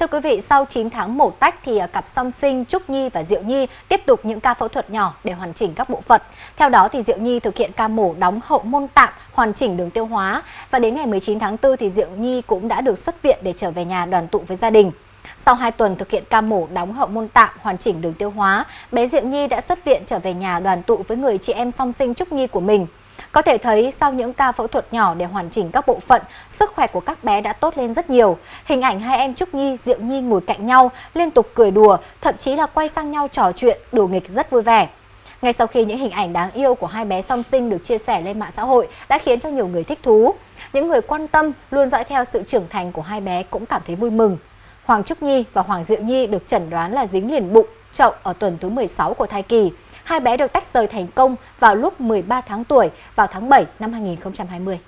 Thưa quý vị, sau 9 tháng mổ tách thì à, cặp song sinh Trúc Nhi và Diệu Nhi tiếp tục những ca phẫu thuật nhỏ để hoàn chỉnh các bộ phận. Theo đó thì Diệu Nhi thực hiện ca mổ đóng hậu môn tạm, hoàn chỉnh đường tiêu hóa và đến ngày 19 tháng 4 thì Diệu Nhi cũng đã được xuất viện để trở về nhà đoàn tụ với gia đình. Sau 2 tuần thực hiện ca mổ đóng hậu môn tạm hoàn chỉnh đường tiêu hóa, bé Diệu Nhi đã xuất viện trở về nhà đoàn tụ với người chị em song sinh Trúc Nhi của mình. Có thể thấy sau những ca phẫu thuật nhỏ để hoàn chỉnh các bộ phận, sức khỏe của các bé đã tốt lên rất nhiều. Hình ảnh hai em Trúc Nhi, Diệu Nhi ngồi cạnh nhau, liên tục cười đùa, thậm chí là quay sang nhau trò chuyện, đùa nghịch rất vui vẻ. Ngay sau khi những hình ảnh đáng yêu của hai bé song sinh được chia sẻ lên mạng xã hội đã khiến cho nhiều người thích thú. Những người quan tâm luôn dõi theo sự trưởng thành của hai bé cũng cảm thấy vui mừng. Hoàng Trúc Nhi và Hoàng Diệu Nhi được chẩn đoán là dính liền bụng, chậu ở tuần thứ 16 của thai kỳ. Hai bé được tách rời thành công vào lúc 13 tháng tuổi vào tháng 7 năm 2020.